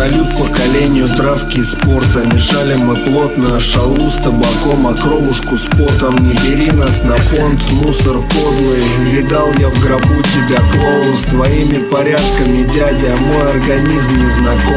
Салют поколению травки и спорта. Мешали мы плотно, шалу с табаком А кровушку с потом. Не бери нас на понт, мусор подлый. Видал я в гробу тебя, клоун. С твоими порядками, дядя Мой организм не знаком